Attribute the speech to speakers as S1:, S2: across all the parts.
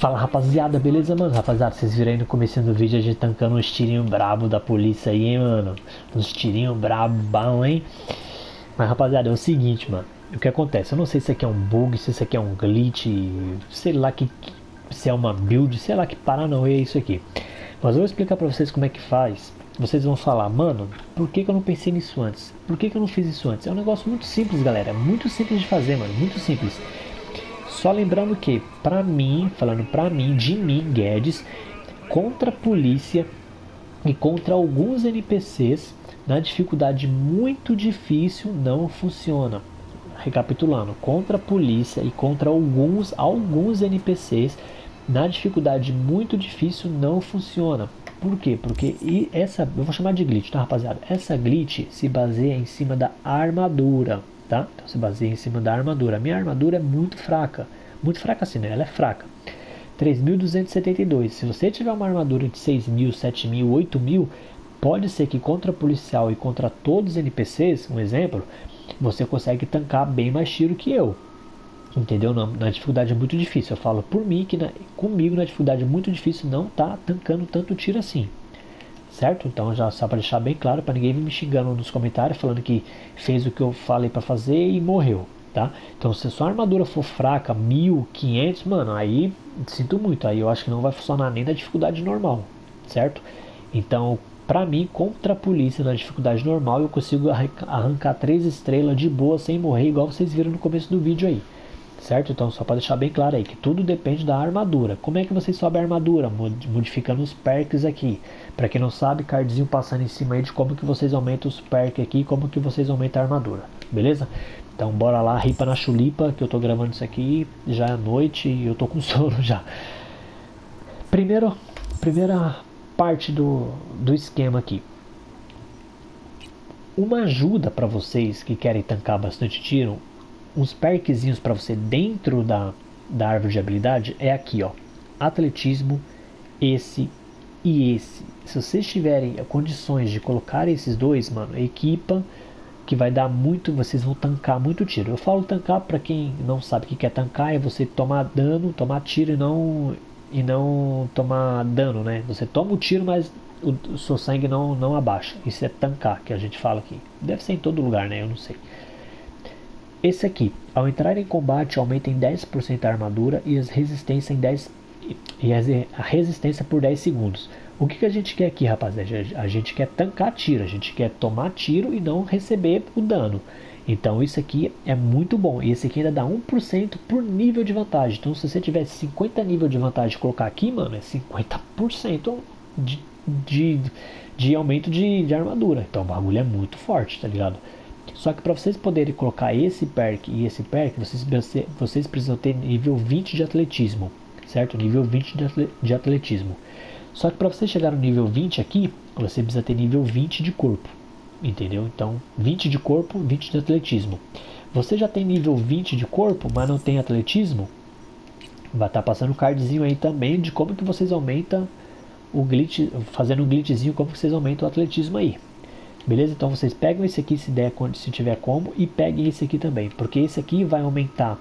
S1: Fala rapaziada, beleza mano? Rapaziada, vocês viram aí no começo do vídeo a gente tancando uns tirinhos brabo da polícia aí, hein, mano? Uns tirinhos brabo, bom, hein? Mas rapaziada, é o seguinte, mano. O que acontece? Eu não sei se isso aqui é um bug, se isso aqui é um glitch, sei lá que. Se é uma build, sei lá que paranoia é isso aqui. Mas eu vou explicar pra vocês como é que faz. Vocês vão falar, mano, por que, que eu não pensei nisso antes? Por que, que eu não fiz isso antes? É um negócio muito simples, galera. Muito simples de fazer, mano. Muito simples. Só lembrando que, para mim, falando para mim, de mim, Guedes, contra a polícia e contra alguns NPCs, na dificuldade muito difícil, não funciona. Recapitulando, contra a polícia e contra alguns, alguns NPCs, na dificuldade muito difícil, não funciona. Por quê? Porque essa, eu vou chamar de glitch, tá rapaziada? Essa glitch se baseia em cima da armadura tá? Então se baseia em cima da armadura. A minha armadura é muito fraca, muito fraca assim, né? Ela é fraca. 3.272. Se você tiver uma armadura de 6.000, 7.000, 8.000, pode ser que contra policial e contra todos os NPCs, um exemplo, você consegue tancar bem mais tiro que eu. Entendeu? Na, na dificuldade é muito difícil. Eu falo por mim que na, comigo na dificuldade é muito difícil não tá tancando tanto tiro assim certo? Então já só para deixar bem claro para ninguém me xingando nos comentários falando que fez o que eu falei para fazer e morreu, tá? Então se a sua armadura for fraca, 1500, mano, aí sinto muito, aí eu acho que não vai funcionar nem na dificuldade normal, certo? Então, para mim, contra a polícia na dificuldade normal, eu consigo arrancar três estrelas de boa sem morrer, igual vocês viram no começo do vídeo aí certo? Então só para deixar bem claro aí que tudo depende da armadura. Como é que você sobe a armadura? Modificando os perks aqui. Para quem não sabe, cardzinho passando em cima aí de como que vocês aumentam os perks aqui, como que vocês aumentam a armadura, beleza? Então bora lá, ripa na chulipa, que eu tô gravando isso aqui, já é noite e eu tô com sono já. Primeiro, primeira parte do, do esquema aqui. Uma ajuda para vocês que querem tancar bastante tiro uns perkzinhos para você dentro da, da árvore de habilidade é aqui, ó. Atletismo, esse e esse. Se vocês tiverem condições de colocar esses dois, mano, equipa que vai dar muito, vocês vão tancar muito tiro. Eu falo tancar para quem não sabe o que é tancar, é você tomar dano, tomar tiro e não e não tomar dano, né? Você toma o tiro, mas o, o seu sangue não não abaixa. Isso é tancar que a gente fala aqui. Deve ser em todo lugar, né? Eu não sei. Esse aqui, ao entrar em combate, aumenta em 10% a armadura e, as resistência em 10, e a resistência por 10 segundos. O que, que a gente quer aqui, rapaziada? A gente quer tancar tiro, a gente quer tomar tiro e não receber o dano. Então isso aqui é muito bom. E esse aqui ainda dá 1% por nível de vantagem. Então se você tiver 50 nível de vantagem colocar aqui, mano, é 50% de, de, de aumento de, de armadura. Então o bagulho é muito forte, tá ligado? Só que para vocês poderem colocar esse perk e esse perk, vocês, vocês precisam ter nível 20 de atletismo, certo? Nível 20 de atletismo. Só que para você chegar no nível 20 aqui, você precisa ter nível 20 de corpo, entendeu? Então, 20 de corpo, 20 de atletismo. Você já tem nível 20 de corpo, mas não tem atletismo? Vai estar tá passando um cardzinho aí também de como que vocês aumentam o glitch, fazendo um glitchzinho, como que vocês aumentam o atletismo aí. Beleza? Então vocês pegam esse aqui se der se tiver como e peguem esse aqui também, porque esse aqui vai aumentar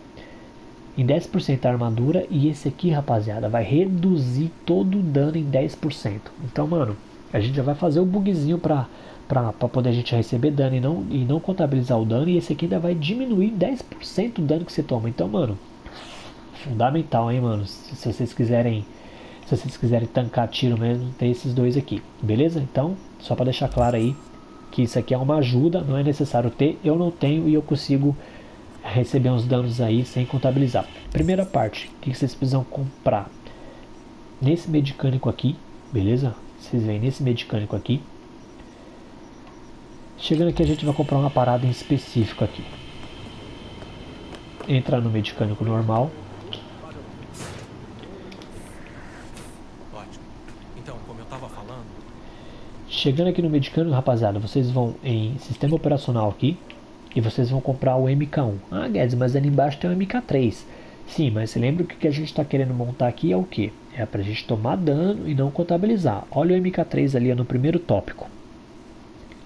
S1: em 10% a armadura e esse aqui, rapaziada, vai reduzir todo o dano em 10%. Então, mano, a gente já vai fazer o bugzinho pra, pra, pra poder a gente receber dano e não, e não contabilizar o dano. E esse aqui ainda vai diminuir 10% o dano que você toma. Então, mano, fundamental, hein, mano. Se, se vocês quiserem se vocês quiserem tancar tiro mesmo, tem esses dois aqui, beleza? Então, só para deixar claro aí, que isso aqui é uma ajuda, não é necessário ter, eu não tenho e eu consigo receber uns danos aí sem contabilizar. Primeira parte, o que vocês precisam comprar? Nesse medicânico aqui, beleza? Vocês vêm nesse medicânico aqui. Chegando aqui a gente vai comprar uma parada em específico aqui. Entra no medicânico normal, Chegando aqui no Medicano, rapaziada, vocês vão em Sistema Operacional aqui e vocês vão comprar o MK1. Ah, Guedes, mas ali embaixo tem o MK3. Sim, mas você lembra que o que a gente está querendo montar aqui é o que? É para a gente tomar dano e não contabilizar. Olha o MK3 ali no primeiro tópico.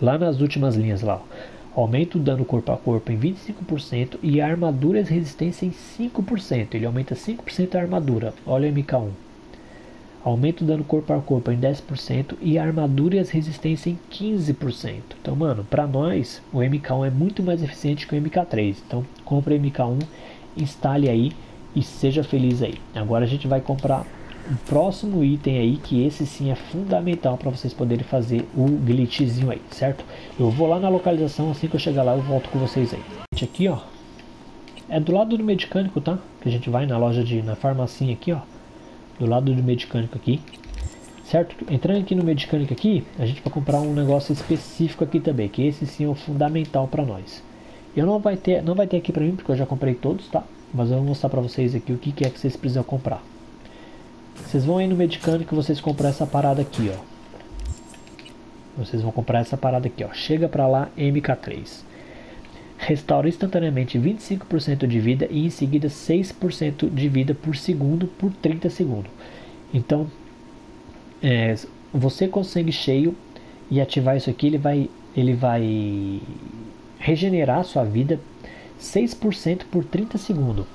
S1: Lá nas últimas linhas lá. Aumenta o dano corpo a corpo em 25% e a armadura e resistência em 5%. Ele aumenta 5% a armadura. Olha o MK1. Aumenta o dano corpo a corpo em 10% e a armadura e as resistência em 15%. Então, mano, para nós, o MK1 é muito mais eficiente que o MK3. Então, compre o MK1, instale aí e seja feliz aí. Agora a gente vai comprar o próximo item aí, que esse sim é fundamental para vocês poderem fazer o glitchzinho aí, certo? Eu vou lá na localização, assim que eu chegar lá eu volto com vocês aí. Aqui, ó, é do lado do medicânico, tá? Que a gente vai na loja de, na farmacinha aqui, ó, do lado do medicânico aqui, certo? Entrando aqui no medicânico aqui, a gente vai comprar um negócio específico aqui também, que esse sim é o fundamental para nós. Eu não vai ter, não vai ter aqui para mim porque eu já comprei todos, tá? Mas eu vou mostrar para vocês aqui o que, que é que vocês precisam comprar. Vocês vão aí no medicano que vocês compram essa parada aqui, ó. Vocês vão comprar essa parada aqui, ó. Chega pra lá, MK3. Restaura instantaneamente 25% de vida e em seguida 6% de vida por segundo por 30 segundos. Então, é, você com sangue cheio e ativar isso aqui, ele vai, ele vai regenerar sua vida 6% por 30 segundos.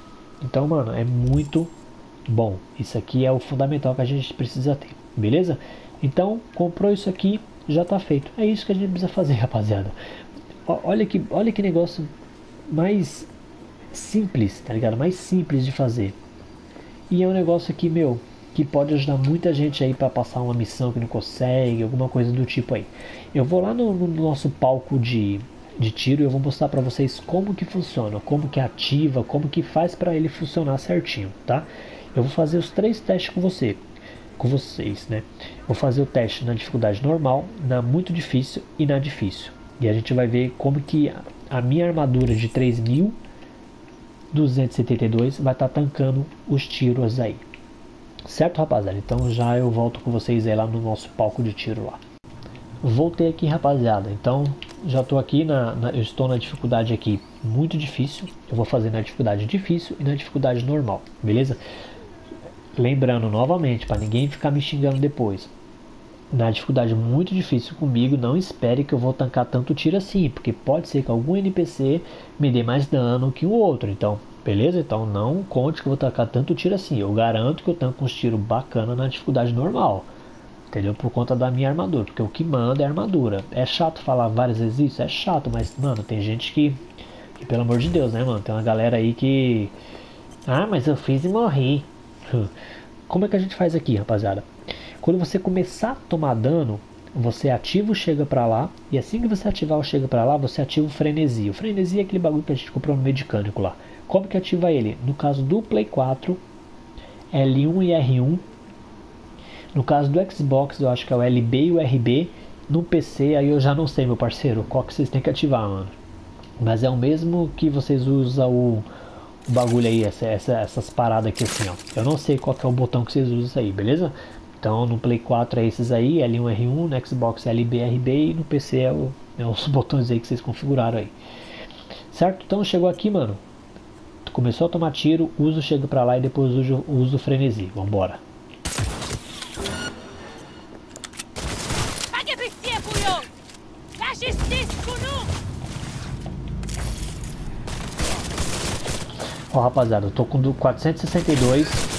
S1: Então, mano, é muito bom. Isso aqui é o fundamental que a gente precisa ter, beleza? Então, comprou isso aqui, já está feito. É isso que a gente precisa fazer, rapaziada. Olha que, olha que negócio mais simples, tá ligado? Mais simples de fazer. E é um negócio aqui, meu, que pode ajudar muita gente aí para passar uma missão que não consegue, alguma coisa do tipo aí. Eu vou lá no, no nosso palco de, de tiro e eu vou mostrar para vocês como que funciona, como que ativa, como que faz para ele funcionar certinho, tá? Eu vou fazer os três testes com você, com vocês, né? Vou fazer o teste na dificuldade normal, na muito difícil e na difícil. E a gente vai ver como que a minha armadura de 3272 vai estar tá tancando os tiros aí. Certo, rapaziada? Então já eu volto com vocês aí lá no nosso palco de tiro lá. Voltei aqui, rapaziada. Então já estou aqui na, na, eu estou na dificuldade aqui muito difícil. Eu vou fazer na dificuldade difícil e na dificuldade normal, beleza? Lembrando novamente, para ninguém ficar me xingando depois. Na dificuldade muito difícil comigo, não espere que eu vou tancar tanto tiro assim, porque pode ser que algum NPC me dê mais dano que o outro. Então, beleza? Então não conte que eu vou tancar tanto tiro assim. Eu garanto que eu tanco uns tiros bacana na dificuldade normal. Entendeu? Por conta da minha armadura. Porque o que manda é a armadura. É chato falar várias vezes isso? É chato, mas, mano, tem gente que. que pelo amor de Deus, né, mano? Tem uma galera aí que. Ah, mas eu fiz e morri. Como é que a gente faz aqui, rapaziada? Quando você começar a tomar dano, você ativa o chega pra lá, e assim que você ativar o chega pra lá, você ativa o frenesi. O frenesi é aquele bagulho que a gente comprou no medicânico lá. Como que ativa ele? No caso do Play 4, L1 e R1. No caso do Xbox, eu acho que é o LB e o RB. No PC, aí eu já não sei, meu parceiro, qual que vocês têm que ativar, mano. Mas é o mesmo que vocês usam o o bagulho aí, essa, essa, essas paradas aqui assim, ó. Eu não sei qual é o botão que vocês usam aí, beleza? Então no Play 4 é esses aí, L1, R1, no Xbox LB, RB e no PC é, o, é os botões aí que vocês configuraram aí. Certo? Então chegou aqui, mano. Começou a tomar tiro, uso chega pra lá e depois uso, uso frenesi. Vambora. Ó, rapaziada, eu tô com 462.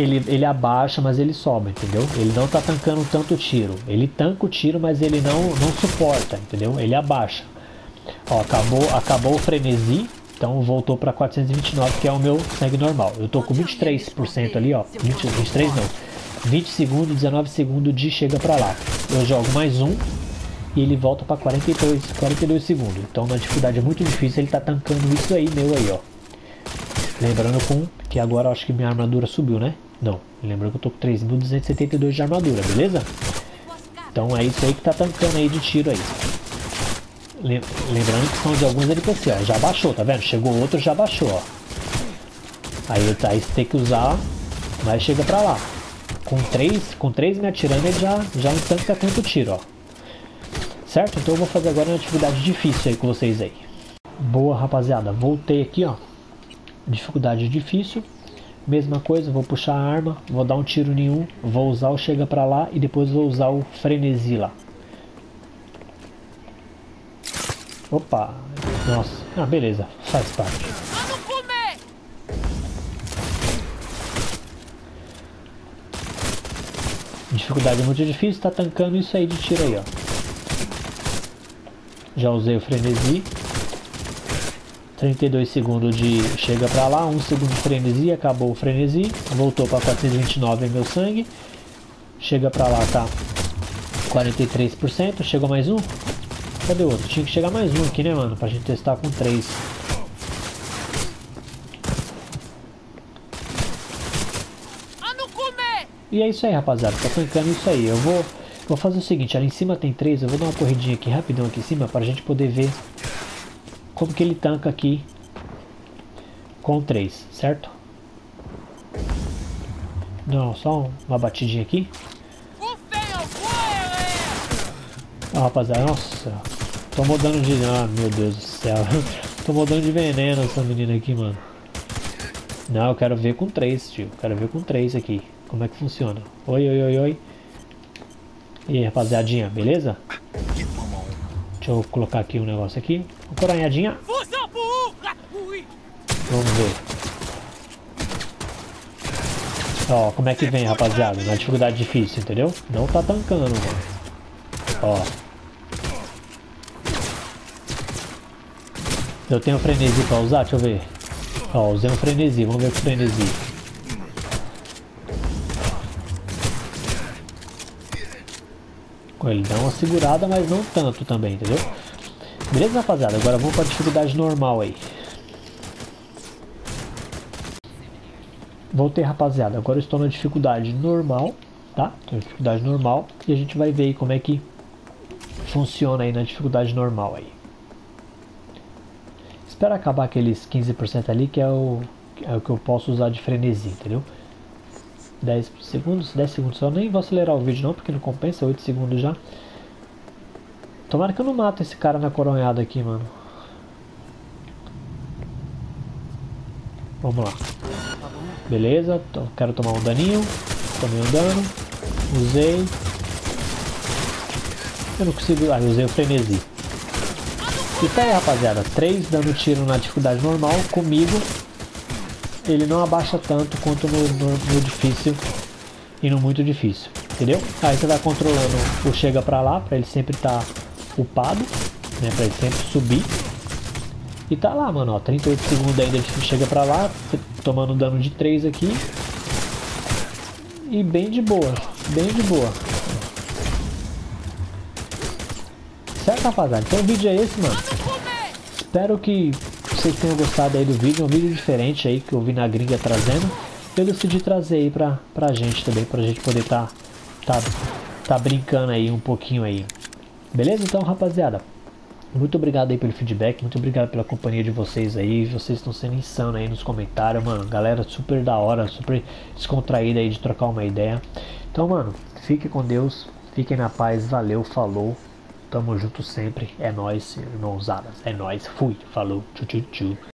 S1: Ele, ele abaixa, mas ele sobe, entendeu? Ele não tá tancando tanto tiro. Ele tanca o tiro, mas ele não, não suporta, entendeu? Ele abaixa. Ó, acabou, acabou o frenesi. Então voltou para 429, que é o meu sangue normal. Eu tô com 23% ali, ó. 20, 23 não. 20 segundos, 19 segundos de chega para lá. Eu jogo mais um e ele volta para 42, 42 segundos. Então na dificuldade é muito difícil, ele tá tancando isso aí meu aí, ó. Lembrando com que agora acho que minha armadura subiu, né? Não, lembrando que eu tô com 3.272 de armadura, beleza? Então é isso aí que tá tancando aí de tiro aí. Lembrando que são de alguns NPC, ó. Já baixou, tá vendo? Chegou outro, já baixou, ó. Aí, tá, aí você tem que usar, mas chega pra lá. Com três, com três me atirando, ele já, já estanca tanto tiro, ó. Certo? Então eu vou fazer agora uma atividade difícil aí com vocês aí. Boa, rapaziada. Voltei aqui, ó. Dificuldade difícil. Mesma coisa, vou puxar a arma, vou dar um tiro nenhum, vou usar o chega pra lá e depois vou usar o frenesi lá. Opa, nossa, ah, beleza, faz parte. Dificuldade muito difícil, tá tancando isso aí de tiro aí, ó. Já usei o frenesi. 32 segundos de chega pra lá, 1 segundo de frenesi, acabou o frenesi. Voltou pra 429 meu sangue. Chega pra lá, tá 43%. Chegou mais um? Cadê o outro? Tinha que chegar mais um aqui, né, mano? Pra gente testar com 3. E é isso aí, rapaziada. Tá tancando isso aí. Eu vou, vou fazer o seguinte. Ali em cima tem 3. Eu vou dar uma corridinha aqui rapidão aqui em cima. Pra gente poder ver como que ele tanca aqui com 3, certo? Não, só uma batidinha aqui. Ah, rapaziada, nossa. Tomou dano de... Ah, meu Deus do céu. Tomou dano de veneno essa menina aqui, mano. Não, eu quero ver com 3, tio. Quero ver com 3 aqui. Como é que funciona. Oi, oi, oi, oi. E aí, rapaziadinha, beleza? Deixa eu colocar aqui um negócio aqui. Uma coronhadinha. Vamos ver. Ó, como é que vem, rapaziada? Na dificuldade difícil, entendeu? Não tá tancando, mano. Ó. Eu tenho frenesi pra usar? Deixa eu ver. Ó, usei um frenesi. Vamos ver o frenesi. Ele dá uma segurada, mas não tanto também, entendeu? Beleza, rapaziada? Agora vamos pra dificuldade normal aí. Voltei, rapaziada. Agora eu estou na dificuldade normal, tá? Estou na dificuldade normal. E a gente vai ver como é que funciona aí na dificuldade normal aí. Espera acabar aqueles 15% ali que é o, é o que eu posso usar de frenesi, entendeu? 10 segundos, 10 segundos só, nem vou acelerar o vídeo não, porque não compensa, 8 segundos já. Tomara que eu não mato esse cara na coronhada aqui, mano. Vamos lá. Beleza, quero tomar um daninho. Tomei um dano. Usei. Eu não consigo... Ah, usei o frenesi. E tá aí, rapaziada. 3 dando tiro na dificuldade normal comigo. Ele não abaixa tanto quanto no, no, no difícil e no muito difícil. Entendeu? Aí você vai controlando o chega pra lá, pra ele sempre estar tá upado. Né, pra ele sempre subir. E tá lá, mano, ó, 38 segundos ainda ele chega pra lá, tomando dano de 3 aqui. E bem de boa, bem de boa. Certo, rapaziada? Então o vídeo é esse, mano. Espero que vocês tenham gostado aí do vídeo. É um vídeo diferente aí que eu vi na gringa trazendo. Eu decidi trazer aí pra, pra gente também, pra gente poder tá, tá, tá brincando aí um pouquinho aí. Beleza? Então, rapaziada, muito obrigado aí pelo feedback, muito obrigado pela companhia de vocês aí. Vocês estão sendo insano aí nos comentários, mano. Galera super da hora, super descontraída aí de trocar uma ideia. Então, mano, fique com Deus, fiquem na paz, valeu, falou. Tamo junto sempre. É nóis, irmãozadas. É nóis. Fui. Falou. Tchu, tchu, tchu.